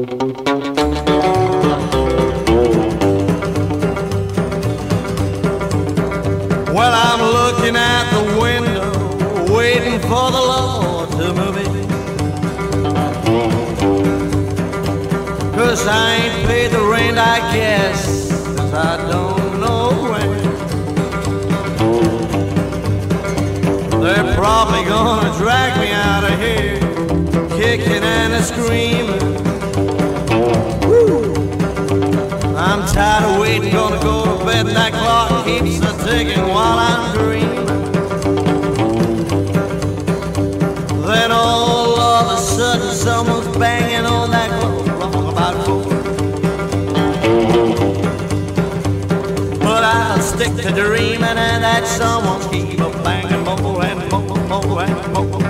Well, I'm looking the window, waiting for the to move I ain't paid the rent, I guess, cause I don't know when. They're probably gonna drag me out of here, kicking and screaming. I'm tired of waiting, gonna go to bed. That clock keeps a ticking while I'm dreaming. Then all of a sudden, someone's banging on that clock wrong about four. But I'll stick to dreaming, and that someone's keep a banging more and more, more and more,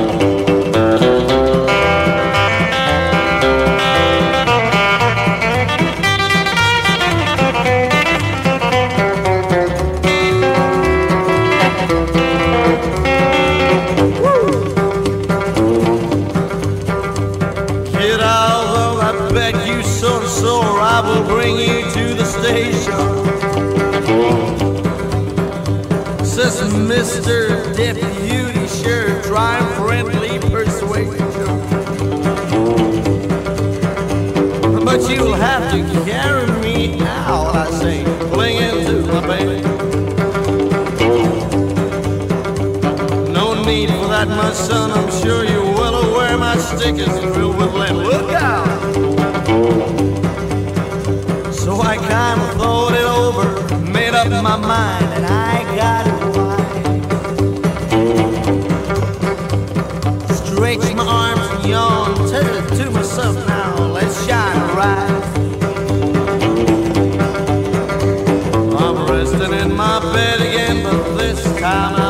so I will bring you to the station. Says Mr. Deputy Sheriff, try friendly persuasion. But you'll have to carry me out, I say, fling into my bed. No need for that, my son. I'm sure you're well aware my stick is filled with lead. Look out! my mind, and I got wide. Stretch my arms and yawn, to myself now. Let's shine a light. I'm resting in my bed again, but this time.